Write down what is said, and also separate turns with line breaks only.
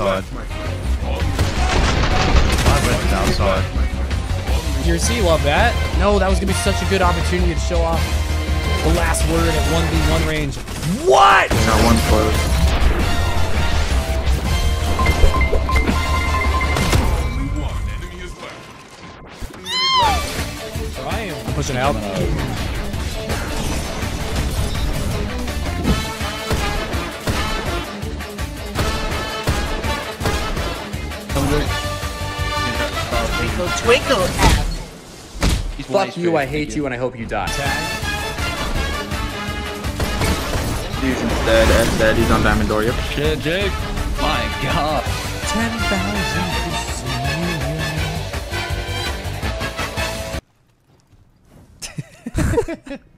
outside. My red's outside. Your C love that. No, that was gonna be such a good opportunity to show off the last word at 1v1 range. What?
Not one close.
I am pushing out.
Twinkle, twinkle.
He's
Fuck you, I hate you, and I hope you die.
Fusion's dead, Ed's dead, he's on Diamond Door, yep.
Shit, Jake. My god.
10,000 percent.